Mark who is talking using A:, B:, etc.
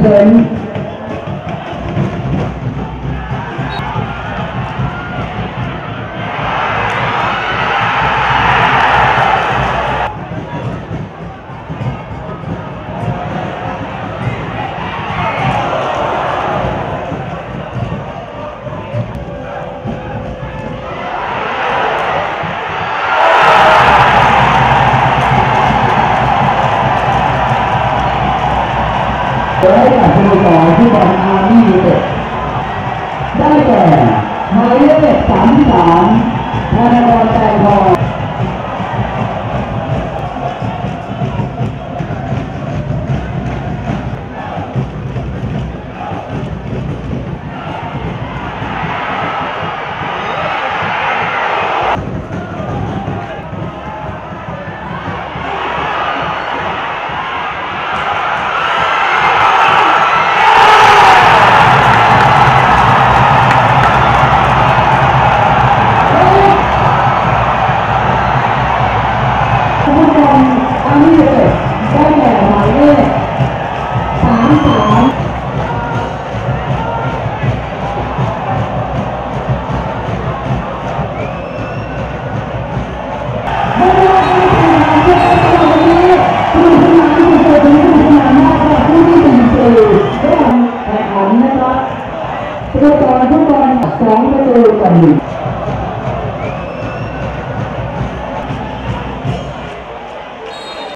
A: Thank you. จะได้จากสโมสรที่บอลอาร์มี่ยูเต็ดได้แก่หมายเลขสามที่สามธนา పాటు పాడు స్వామి తోడు